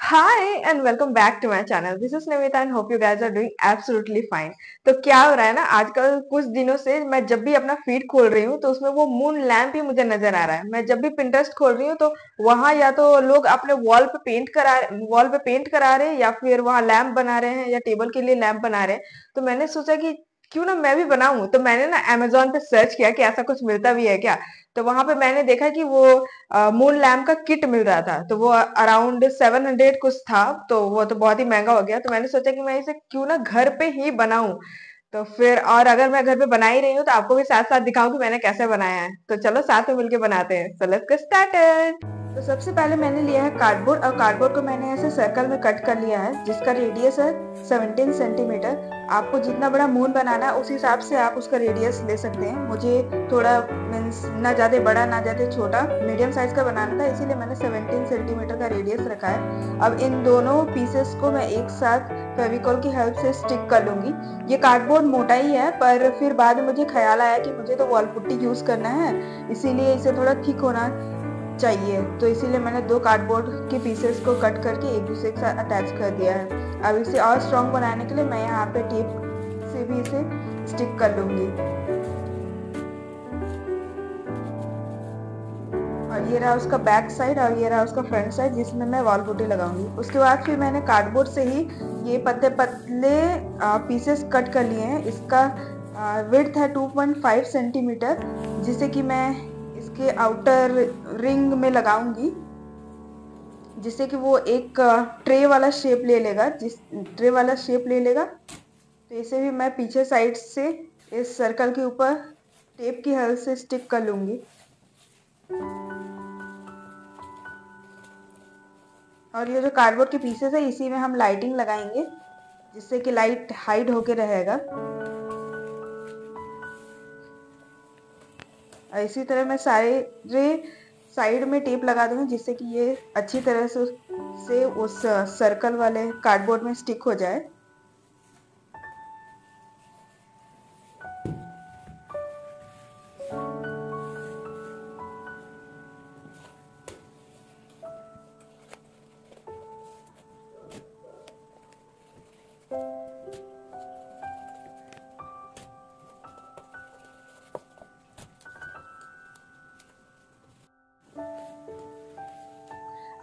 Hi and welcome back to my channel this is Namita and hope you guys are doing absolutely fine तो क्या हो रहा है ना, आजकल कुछ दिनों से मैं जब भी अपना फ़ीड खोल रही हूँ तो उसमें वो मून लैम्प ही मुझे नज़र आ रहा है। मैं जब भी पिंटरेस्ट खोल रही हूँ तो वहाँ या तो लोग अपने वॉल पे पेंट करा वॉल पे पेंट करा रहे हैं या फिर वहाँ लैम्प बना रहे हैं, या टेबल के लिए लैम्प बना रहे हैं। तो मैंने सोचा कि क्यों ना मैं भी बनाऊँ? तो मैंने ना अमेजोन पे सर्च किया कि ऐसा कुछ मिलता भी है क्या? तो वहाँ पे मैंने देखा कि वो मून लैम्प का किट मिल रहा था। तो वो अराउंड सेवन हंड्रेड कुछ था तो वो तो बहुत ही महँगा हो गया। तो मैंने सोचा कि मैं इसे क्यों ना घर पे ही बनाऊँ। तो फिर और अगर मैं घर पे बना ही रही हूँ तो आपको भी साथ साथ दिखाऊँ कि मैंने कैसे बनाया है। तो चलो साथ में मिलके बनाते हैं। सो लेट्स गेट तो सबसे पहले मैंने लिया है कार्डबोर्ड और कार्डबोर्ड को मैंने ऐसे सर्कल में कट कर लिया है, जिसका रेडियस है 17 सेंटीमीटर आपको जितना बड़ा मून बनाना है, उस हिसाब से आप उसका रेडियस ले सकते हैं। मुझे थोड़ा मीन्स ना ज़्यादा बड़ा, ना ज़्यादा छोटा मीडियम साइज़ का बनाना था, इसीलिए मैंने 17 सेंटीमीटर का रेडियस रखा है। अब इन दोनों पीसेस को मैं एक साथ फेविकॉल की हेल्प से स्टिक कर लूँगी। ये कार्डबोर्ड मोटा ही है, पर फिर बाद में मुझे ख्याल आया कि मुझे तो वॉल पुट्टी यूज़ करना है, इसीलिए इसे थोड़ा थिक होना चाहिए। तो इसीलिए मैंने दो कार्डबोर्ड के पीसेस को कट करके एक दूसरे के साथ अटैच कर दिया है। अब इसे और स्ट्रॉन्ग बनाने के लिए मैं यहाँ पे टेप से भी इसे स्टिक कर लूँगी। और ये रहा उसका बैक साइड और ये रहा उसका फ्रंट साइड जिसमें मैं वॉल पुटी लगाऊँगी। उसके बाद फिर मैंने कार्डबोर्ड से ही ये पतले पतले पीसेस कट कर लिए हैं। इसका विड्थ है 2.5 सेंटीमीटर जिसे कि मैं इसके आउटर रिंग में लगाऊँगी, जिससे कि वो एक ट्रे वाला शेप ले लेगा, जिस ट्रे वाला शेप ले लेगा। तो इसे भी मैं पीछे साइड से, इस सर्कल के ऊपर टेप की हेल्प से स्टिक कर लूँगी। और ये जो कार्डबोर्ड के पीसेस है, इसी में हम लाइटिंग लगाएँगे, जिससे कि लाइट हाइड होके रहेगा। इसी तरह मैं सारे साइड में टेप लगा दूँगी जिससे कि ये अच्छी तरह से से उस सर्कल वाले कार्डबोर्ड में स्टिक हो जाए।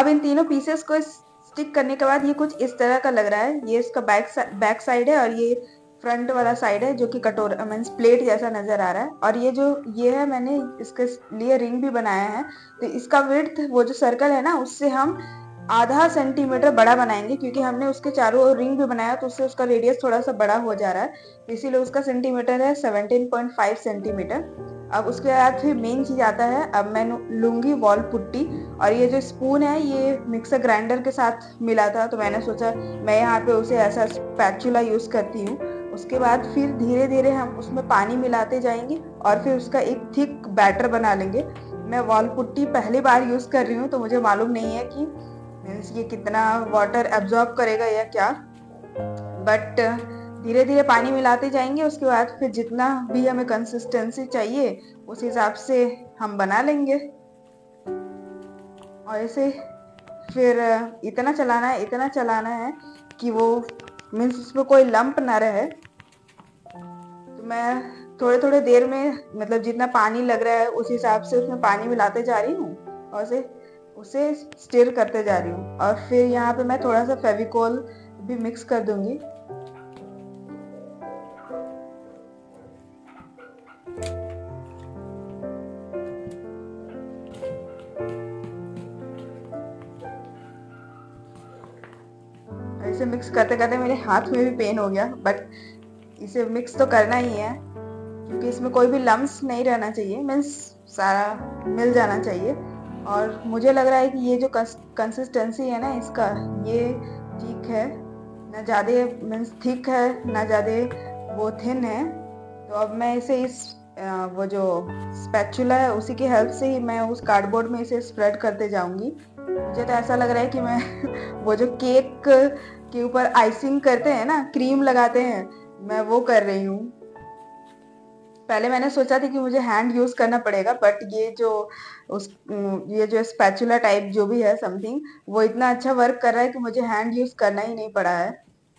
अब इन तीनों पीसेस को स्टिक करने के बाद ये कुछ इस तरह का लग रहा है। ये इसका बैक सा, बैक साइड है और ये फ्रंट वाला साइड है जो कि कटोर मीन्स प्लेट जैसा नज़र आ रहा है। और ये जो ये है मैंने इसके लिए रिंग भी बनाया है। तो इसका विर्थ वो जो सर्कल है ना उससे हम आधा सेंटीमीटर बड़ा बनाएँगे क्योंकि हमने उसके चारों ओर रिंग भी बनाया तो उससे उसका रेडियस थोड़ा सा बड़ा हो जा रहा है। इसीलिए उसका सेंटीमीटर है 17.5 सेंटीमीटर अब उसके बाद फिर मेन चीज़ आता है, अब मैं लूँगी वॉल पुट्टी और ये जो स्पून है, ये मिक्सर ग्राइंडर के साथ मिला था तो मैंने सोचा मैं यहाँ पे उसे ऐसा स्पैचुला यूज़ करती हूँ। उसके बाद फिर धीरे धीरे हम उसमें पानी मिलाते जाएँगे और फिर उसका एक थिक बैटर बना लेंगे। मैं वॉल पुट्टी पहली बार यूज़ कर रही हूँ तो मुझे मालूम नहीं है कि मीन्स ये कितना वाटर एब्जॉर्ब करेगा या क्या बट धीरे धीरे पानी मिलाते जाएँगे, उसके बाद फिर जितना भी हमें कंसिस्टेंसी चाहिए, उस हिसाब से हम बना लेंगे। और ऐसे फिर, इतना चलाना है, इतना चलाना है कि वो मीन्स उसमें कोई लंप ना रहे। तो मैं थोड़े थोड़े देर में मतलब जितना पानी लग रहा है, उस हिसाब से उसमें पानी मिलाते जा रही हूँ और उसे उसे स्टिर करते जा रही हूँ। और फिर यहाँ पे मैं थोड़ा सा फेविकोल भी मिक्स कर दूँगी। करते करते मेरे हाथ में भी पेन हो गया बट इसे मिक्स तो करना ही है, क्योंकि इसमें कोई भी लम्स नहीं रहना चाहिए मीन्स सारा मिल जाना चाहिए। और मुझे लग रहा है कि ये जो कंसिस्टेंसी है ना इसका, ये ठीक है, ना ज़्यादा मीन्स थिक है, ना ज़्यादा वो थिन है। तो अब मैं इसे इस वो जो स्पैचुला है उसी की हेल्प से ही मैं उस कार्डबोर्ड में इसे स्प्रेड करते जाऊँगी। मुझे तो ऐसा लग रहा है कि मैं वो जो केक के ऊपर आइसिंग करते हैं ना क्रीम लगाते हैं, मैं वो कर रही हूँ। पहले मैंने सोचा था कि मुझे हैंड यूज़ करना पड़ेगा बट ये जो उस, ये जो स्पैचुला टाइप जो भी है समथिंग वो इतना अच्छा वर्क कर रहा है कि मुझे हैंड यूज़ करना ही नहीं पड़ा है।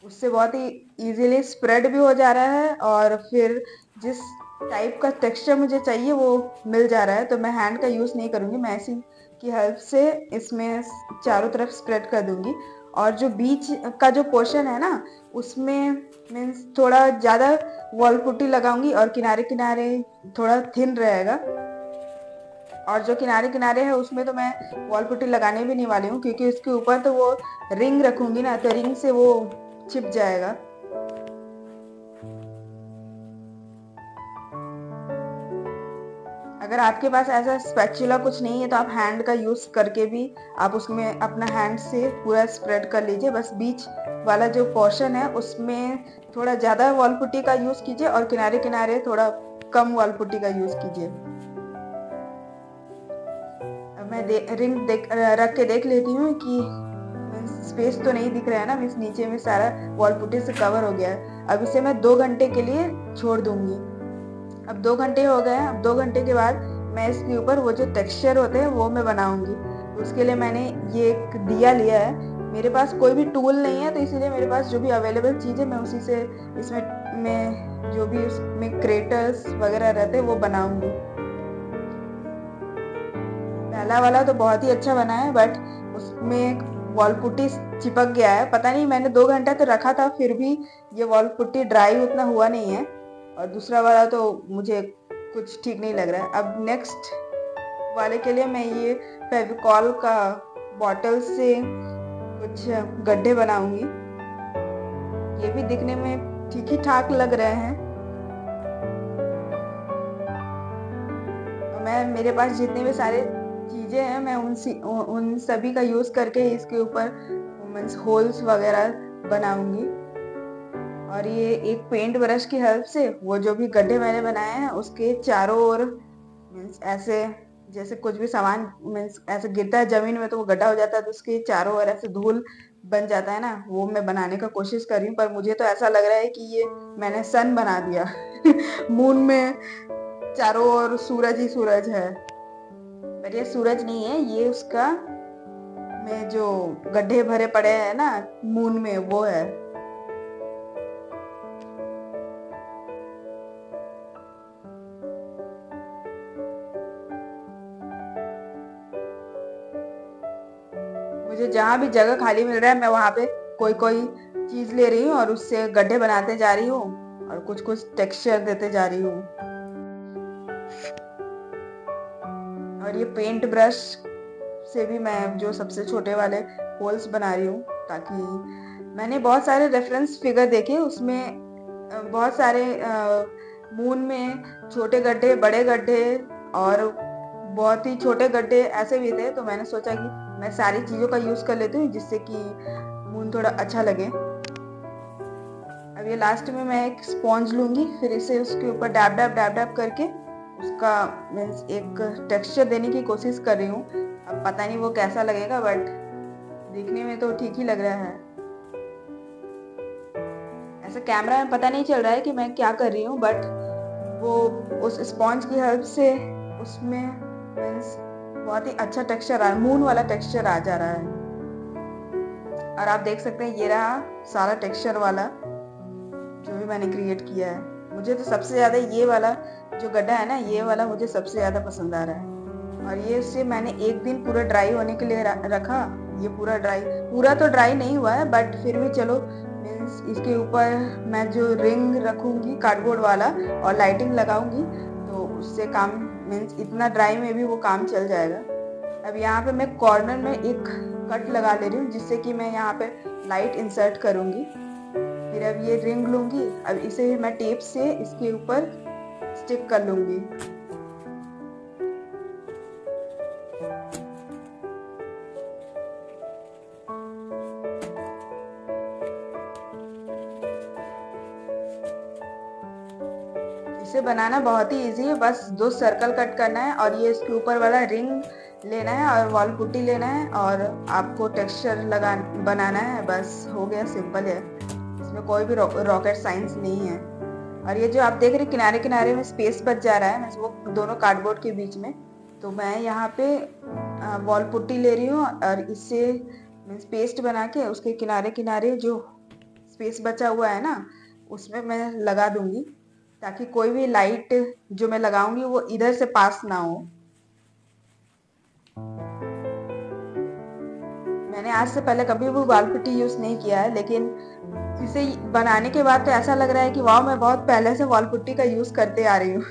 उससे बहुत ही इजीली स्प्रेड भी हो जा रहा है और फिर जिस टाइप का टेक्सचर मुझे चाहिए वो मिल जा रहा है तो मैं हैंड का यूज़ नहीं करूँगी। मैं ऐसी की हेल्प से इसमें चारों तरफ़ स्प्रेड कर दूँगी। और जो बीच का जो पोर्शन है ना, उसमें मीन्स थोड़ा ज़्यादा वॉल पुट्टी लगाऊँगी और किनारे किनारे थोड़ा थिन रहेगा। और जो किनारे किनारे है, उसमें तो मैं वॉल पुट्टी लगाने भी नहीं वाली हूँ, क्योंकि उसके ऊपर तो वो रिंग रखूँगी ना तो रिंग से वो छिप जाएगा। अगर आपके पास ऐसा स्पैचुला कुछ नहीं है तो आप हैंड का यूज़ करके भी आप उसमें अपना हैंड से पूरा स्प्रेड कर लीजिए। बस बीच वाला जो पोर्शन है उसमें थोड़ा ज़्यादा वॉल पुट्टी का यूज़ कीजिए और किनारे किनारे थोड़ा कम वॉल पुट्टी का यूज़ कीजिए। मैं दे, रिंग देख रख के देख लेती हूँ कि स्पेस तो नहीं दिख रहा है ना मीन्स नीचे में सारा वॉल पुट्टी से कवर हो गया है। अब इसे मैं दो घंटे के लिए छोड़ दूँगी। अब दो घंटे हो गए अब दो घंटे के बाद मैं इसके ऊपर वो जो टेक्सचर होते हैं, वो मैं बनाऊँगी। उसके लिए मैंने ये एक दिया लिया है। मेरे पास कोई भी टूल नहीं है तो इसीलिए मेरे पास जो भी अवेलेबल चीज़ है, मैं उसी से इसमें, मैं जो भी उसमें क्रेटर्स वगैरह रहते हैं, वो बनाऊँगी। पहला वाला तो बहुत ही अच्छा बना है बट उसमें वॉल पुट्टी चिपक गया है। पता नहीं, मैंने दो घंटा तो रखा था, फिर भी ये वॉल पुट्टी ड्राई उतना हुआ नहीं है। और दूसरा वाला तो मुझे कुछ ठीक नहीं लग रहा है। अब नेक्स्ट वाले के लिए मैं ये फेविकॉल का बॉटल से कुछ गड्ढे बनाऊँगी। ये भी दिखने में ठीक ही ठाक लग रहे हैं। मैं, मेरे पास जितने भी सारे चीज़ें हैं, मैं उन उन सभी का यूज़ करके इसके ऊपर होल्स वगैरह बनाऊँगी। और ये एक पेंट ब्रश की हेल्प से वो जो भी गड्ढे मैंने बनाए हैं, उसके चारों ओर मीन्स ऐसे, जैसे कुछ भी सामान मीन्स ऐसे गिरता है ज़मीन में तो वो गड्ढा हो जाता है तो उसके चारों ओर ऐसे धूल बन जाता है ना, वो मैं बनाने का कोशिश कर रही हूँ, पर मुझे तो ऐसा लग रहा है कि ये मैंने सन बना दिया। मून में चारों ओर सूरज ही सूरज है। पर ये सूरज नहीं है, ये उसका में जो गड्ढे भरे पड़े हैं ना मून में वो है। मुझे जहाँ भी जगह खाली मिल रहा है, मैं वहाँ पे कोई कोई चीज़ ले रही हूँ और उससे गड्ढे बनाते जा रही हूँ और कुछ कुछ टेक्सचर देते जा रही हूँ। और ये पेंट ब्रश से भी मैं जो सबसे छोटे वाले होल्स बना रही हूँ ताकि मैंने बहुत सारे रेफरेंस फिगर देखे, उसमें बहुत सारे मून में छोटे गड्ढे, बड़े गड्ढे और बहुत ही छोटे गड्ढे ऐसे भी थे तो मैंने सोचा कि मैं सारी चीज़ों का यूज़ कर लेती हूँ जिससे कि मून थोड़ा अच्छा लगे। अब ये लास्ट में मैं एक स्पॉन्ज लूँगी, फिर इसे उसके ऊपर डैब डैब डैब डैब करके उसका मीन्स एक टेक्सचर देने की कोशिश कर रही हूँ। अब पता नहीं वो कैसा लगेगा बट देखने में तो ठीक ही लग रहा है। ऐसा कैमरा में पता नहीं चल रहा है कि मैं क्या कर रही हूँ बट वो उस स्पॉन्ज की हेल्प से उसमें मीन्स बहुत ही अच्छा टेक्सचर आ मून वाला टेक्सचर आ जा रहा है। और आप देख सकते हैं, ये रहा सारा टेक्सचर वाला जो भी मैंने क्रिएट किया है। मुझे तो सबसे ज़्यादा ये वाला जो गड्ढा है ना, ये वाला मुझे सबसे ज़्यादा पसंद आ रहा है। और ये उससे मैंने एक दिन पूरा ड्राई होने के लिए रखा, ये पूरा ड्राई पूरा तो ड्राई नहीं हुआ है बट फिर भी चलो मीन्स इसके ऊपर मैं जो रिंग रखूँगी कार्डबोर्ड वाला, और लाइटिंग लगाऊँगी उससे काम मीन्स इतना ड्राई में भी वो काम चल जाएगा। अब यहाँ पे मैं कॉर्नर में एक कट लगा ले रही हूँ, जिससे कि मैं यहाँ पे लाइट इंसर्ट करूँगी। फिर अब ये रिंग लूँगी, अब इसे मैं टेप से इसके ऊपर स्टिक कर लूँगी। इसे बनाना बहुत ही इजी है। बस दो सर्कल कट करना है और ये इसके ऊपर वाला रिंग लेना है और वॉल पुट्टी लेना है और आपको टेक्सचर लगा, बनाना है। बस हो गया सिंपल है। इसमें कोई भी रॉकेट साइंस नहीं है। और ये जो आप देख रहे किनारे किनारे में स्पेस बच जा रहा है वो दोनों कार्डबोर्ड के बीच में। तो मैं यहाँ पे वॉल पुट्टी ले रही हूँ और इससे मीन्स पेस्ट बना के उसके किनारे किनारे जो स्पेस बचा हुआ है ना, उसमें मैं लगा दूँगी। ताकि कोई भी लाइट जो मैं लगाऊँगी वो इधर से पास ना हो। मैंने आज से पहले कभी भी वाल पुट्टी यूज़ नहीं किया है, लेकिन इसे बनाने के बाद तो ऐसा लग रहा है कि वाह मैं बहुत पहले से वॉल पुट्टी का यूज़ करते आ रही हूँ।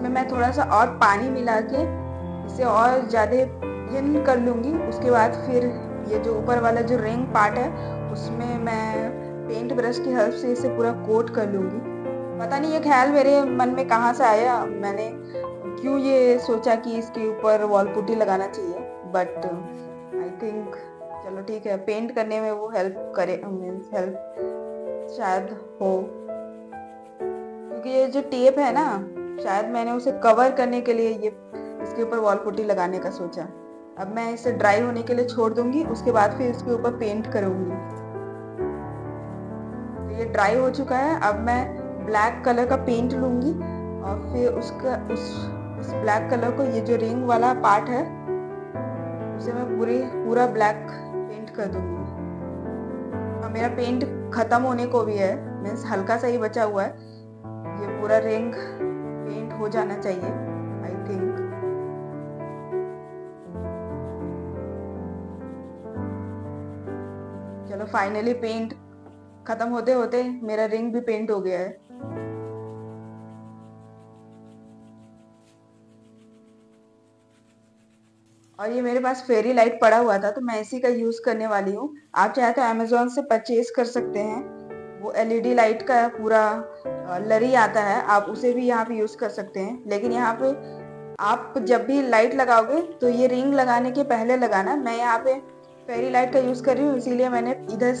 इसमें मैं थोड़ा सा और पानी मिला के इसे और ज़्यादा थिन कर लूँगी। उसके बाद फिर ये जो ऊपर वाला जो रिंग पार्ट है, उसमें मैं पेंट ब्रश की हेल्प से इसे पूरा कोट कर लूँगी। पता नहीं ये ख्याल मेरे मन में कहाँ से आया। मैंने क्यों ये सोचा कि इसके ऊपर वॉल पुट्टी लगाना चाहिए? बट आई थिंक चलो ठीक है पेंट करने में वो हेल्प करे मीन्स हेल्प शायद हो। क्योंकि ये जो टेप है ना शायद मैंने उसे कवर करने के लिए ये, इसके ऊपर वॉल पुट्टी लगाने का सोचा। अब मैं इसे ड्राई होने के लिए छोड़ दूँगी, उसके बाद फिर इसके ऊपर पेंट करूँगी। तो ये ड्राई हो चुका है, अब मैं ब्लैक कलर का पेंट लूँगी और फिर उसका, उस उस ब्लैक कलर को, ये जो रिंग वाला पार्ट है, उसे मैं पूरे, पूरा ब्लैक पेंट कर दूँगी। और मेरा पेंट खत्म होने को भी है मीन्स हल्का सा ही बचा हुआ है। ये पूरा रिंग हो जाना चाहिए आई थिंक चलो फाइनली पेंट खत्म होते होते मेरा रिंग भी पेंट हो गया है। और ये मेरे पास फेरी लाइट पड़ा हुआ था तो मैं इसी का यूज़ करने वाली हूँ। आप चाहे तो अमेजोन से परचेज कर सकते हैं। वो एलईडी लाइट का पूरा लरी आता है, आप उसे भी यहाँ पे यूज़ कर सकते हैं। लेकिन यहाँ पे आप जब भी लाइट लगाओगे तो ये रिंग लगाने के पहले लगाना। मैं यहाँ पे फेरी लाइट का यूज़ कर रही हूँ, इसीलिए मैंने इधर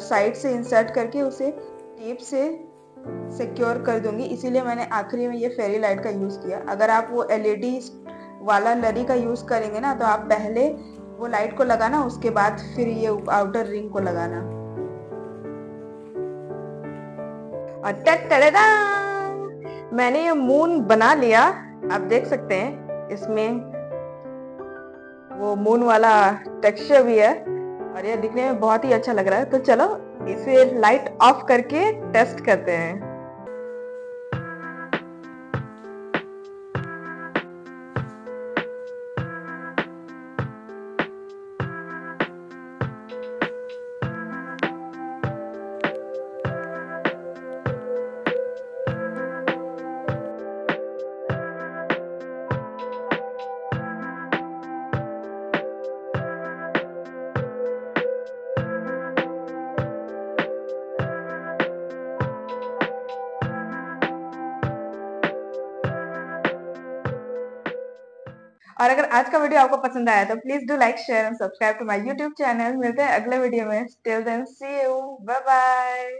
साइड से इंसर्ट करके उसे टेप से सिक्योर कर दूँगी। इसीलिए मैंने आखिरी में ये फेरी लाइट का यूज़ किया। अगर आप वो एलईडी वाला लरी का यूज़ करेंगे ना तो आप पहले वो लाइट को लगाना, उसके बाद फिर ये आउटर रिंग को लगाना। मैंने ये मून बना लिया। आप देख सकते हैं, इसमें वो मून वाला टेक्सचर भी है। और ये दिखने में बहुत ही अच्छा लग रहा है। तो चलो, इसे लाइट ऑफ़ करके टेस्ट करते हैं। और अगर आज का वीडियो आपको पसंद आया तो please do like share and subscribe to my YouTube channel मिलते हैं अगले वीडियो में. Till then see you bye bye